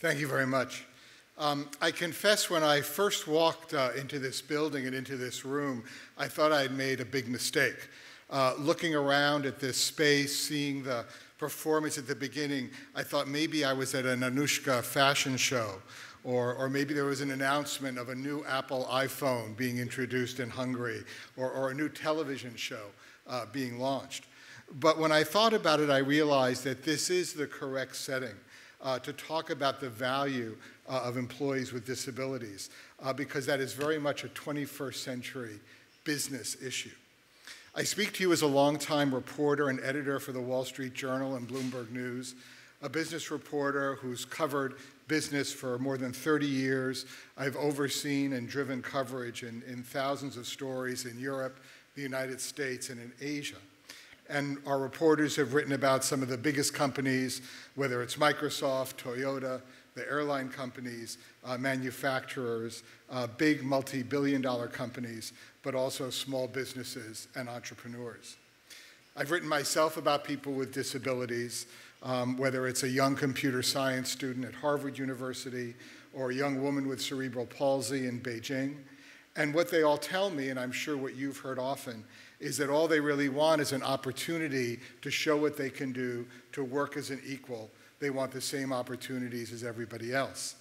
Thank you very much. Um, I confess when I first walked uh, into this building and into this room, I thought I had made a big mistake. Uh, looking around at this space, seeing the performance at the beginning, I thought maybe I was at an Anushka fashion show, or, or maybe there was an announcement of a new Apple iPhone being introduced in Hungary, or, or a new television show uh, being launched. But when I thought about it, I realized that this is the correct setting uh, to talk about the value uh, of employees with disabilities, uh, because that is very much a 21st century business issue. I speak to you as a longtime reporter and editor for the Wall Street Journal and Bloomberg News, a business reporter who's covered business for more than 30 years. I've overseen and driven coverage in, in thousands of stories in Europe, the United States, and in Asia. And our reporters have written about some of the biggest companies, whether it's Microsoft, Toyota, the airline companies, uh, manufacturers, uh, big multi billion dollar companies, but also small businesses and entrepreneurs. I've written myself about people with disabilities, um, whether it's a young computer science student at Harvard University or a young woman with cerebral palsy in Beijing. And what they all tell me, and I'm sure what you've heard often, is that all they really want is an opportunity to show what they can do, to work as an equal. They want the same opportunities as everybody else.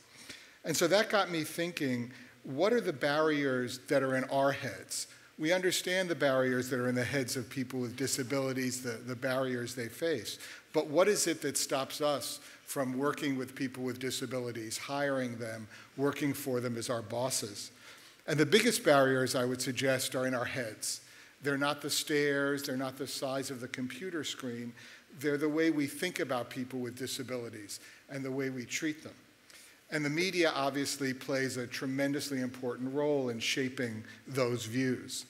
And so that got me thinking what are the barriers that are in our heads? We understand the barriers that are in the heads of people with disabilities, the, the barriers they face. But what is it that stops us from working with people with disabilities, hiring them, working for them as our bosses? And the biggest barriers, I would suggest, are in our heads. They're not the stairs, they're not the size of the computer screen, they're the way we think about people with disabilities and the way we treat them. And the media obviously plays a tremendously important role in shaping those views.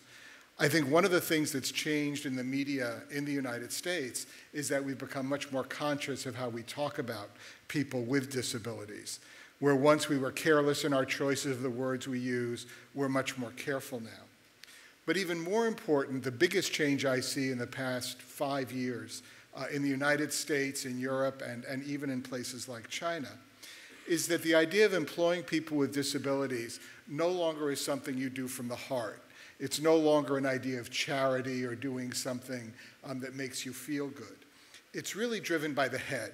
I think one of the things that's changed in the media in the United States is that we've become much more conscious of how we talk about people with disabilities. Where once we were careless in our choices of the words we use, we're much more careful now. But even more important, the biggest change I see in the past five years uh, in the United States, in Europe, and, and even in places like China is that the idea of employing people with disabilities no longer is something you do from the heart. It's no longer an idea of charity or doing something um, that makes you feel good. It's really driven by the head.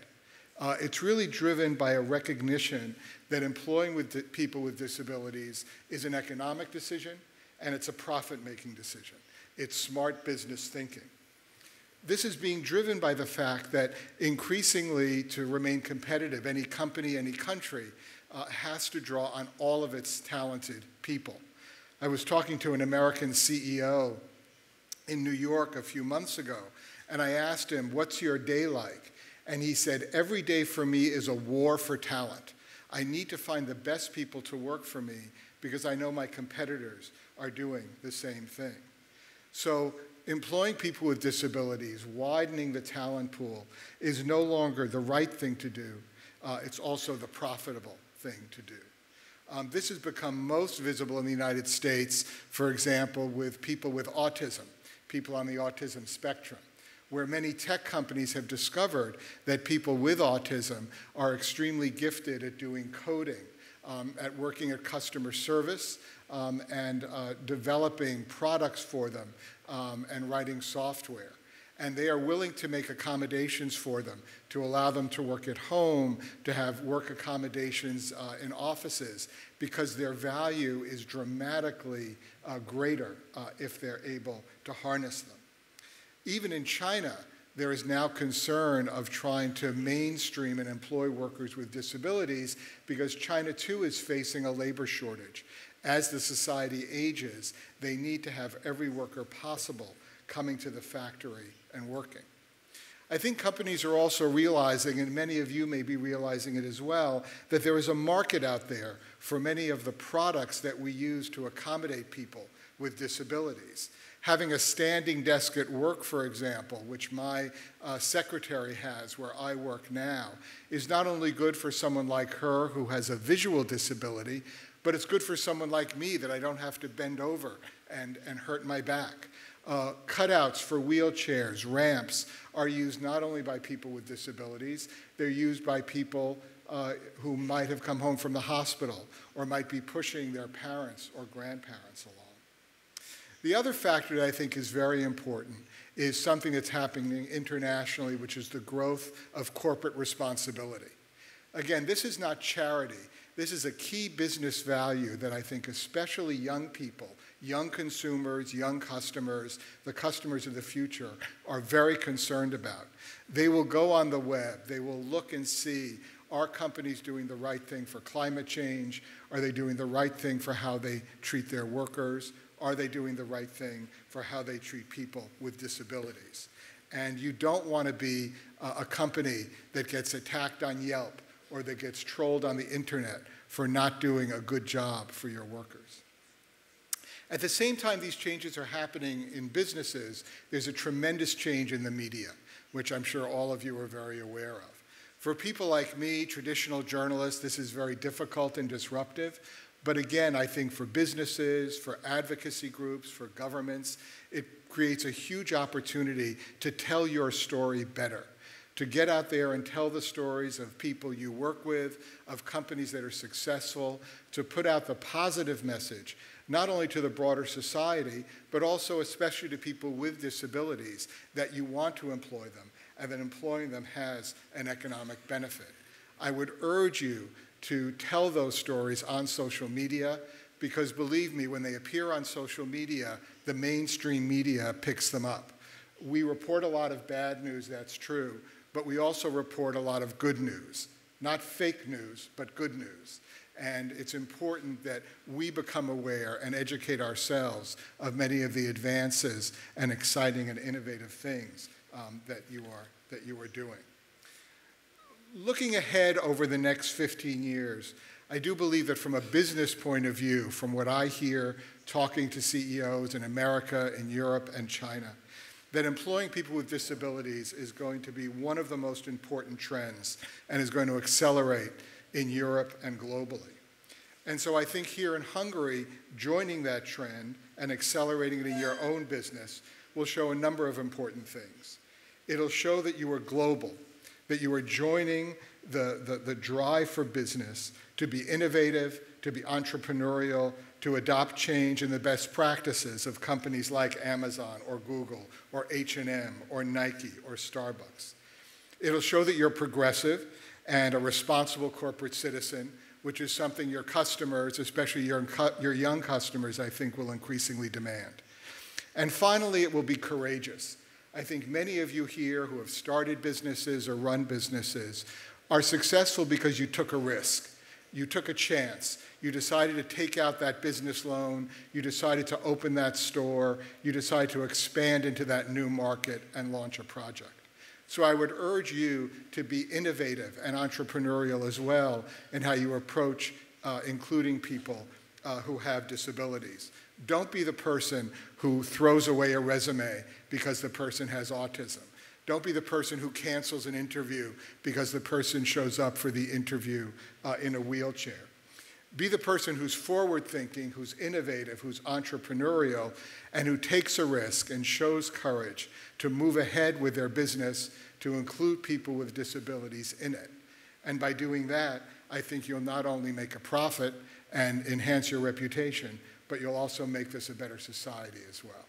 Uh, it's really driven by a recognition that employing with people with disabilities is an economic decision and it's a profit making decision. It's smart business thinking. This is being driven by the fact that increasingly, to remain competitive, any company, any country uh, has to draw on all of its talented people. I was talking to an American CEO in New York a few months ago, and I asked him, What's your day like? And he said, Every day for me is a war for talent. I need to find the best people to work for me because I know my competitors are doing the same thing. So employing people with disabilities, widening the talent pool, is no longer the right thing to do. Uh, it's also the profitable thing to do. Um, this has become most visible in the United States, for example, with people with autism, people on the autism spectrum, where many tech companies have discovered that people with autism are extremely gifted at doing coding, um, at working at customer service, um, and uh, developing products for them um, and writing software. And they are willing to make accommodations for them, to allow them to work at home, to have work accommodations uh, in offices, because their value is dramatically uh, greater uh, if they're able to harness them. Even in China, there is now concern of trying to mainstream and employ workers with disabilities because China too is facing a labor shortage as the society ages, they need to have every worker possible coming to the factory and working. I think companies are also realizing, and many of you may be realizing it as well, that there is a market out there for many of the products that we use to accommodate people with disabilities. Having a standing desk at work, for example, which my uh, secretary has where I work now, is not only good for someone like her who has a visual disability, but it's good for someone like me that I don't have to bend over and, and hurt my back. Uh, cutouts for wheelchairs, ramps, are used not only by people with disabilities, they're used by people uh, who might have come home from the hospital or might be pushing their parents or grandparents along. The other factor that I think is very important is something that's happening internationally, which is the growth of corporate responsibility. Again, this is not charity. This is a key business value that I think especially young people, young consumers, young customers, the customers of the future are very concerned about. They will go on the web, they will look and see are companies doing the right thing for climate change? Are they doing the right thing for how they treat their workers? Are they doing the right thing for how they treat people with disabilities? And you don't want to be a company that gets attacked on Yelp or that gets trolled on the internet for not doing a good job for your workers. At the same time these changes are happening in businesses, there's a tremendous change in the media, which I'm sure all of you are very aware of. For people like me, traditional journalists, this is very difficult and disruptive. But again, I think for businesses, for advocacy groups, for governments, it creates a huge opportunity to tell your story better, to get out there and tell the stories of people you work with, of companies that are successful, to put out the positive message, not only to the broader society, but also especially to people with disabilities, that you want to employ them, and that employing them has an economic benefit. I would urge you to tell those stories on social media because believe me, when they appear on social media, the mainstream media picks them up. We report a lot of bad news, that's true, but we also report a lot of good news. Not fake news, but good news. And it's important that we become aware and educate ourselves of many of the advances and exciting and innovative things um, that, you are, that you are doing. Looking ahead over the next 15 years, I do believe that from a business point of view, from what I hear talking to CEOs in America, in Europe, and China, that employing people with disabilities is going to be one of the most important trends and is going to accelerate in Europe and globally. And so I think here in Hungary, joining that trend and accelerating it in your own business will show a number of important things. It'll show that you are global, that you are joining the, the, the, drive for business to be innovative, to be entrepreneurial, to adopt change and the best practices of companies like Amazon or Google or H&M or Nike or Starbucks. It'll show that you're progressive and a responsible corporate citizen, which is something your customers, especially your, your young customers, I think will increasingly demand. And finally, it will be courageous. I think many of you here who have started businesses or run businesses are successful because you took a risk. You took a chance. You decided to take out that business loan. You decided to open that store. You decided to expand into that new market and launch a project. So I would urge you to be innovative and entrepreneurial as well in how you approach uh, including people uh, who have disabilities. Don't be the person who throws away a resume because the person has autism. Don't be the person who cancels an interview because the person shows up for the interview uh, in a wheelchair. Be the person who's forward thinking, who's innovative, who's entrepreneurial, and who takes a risk and shows courage to move ahead with their business to include people with disabilities in it. And by doing that, I think you'll not only make a profit and enhance your reputation, but you'll also make this a better society as well.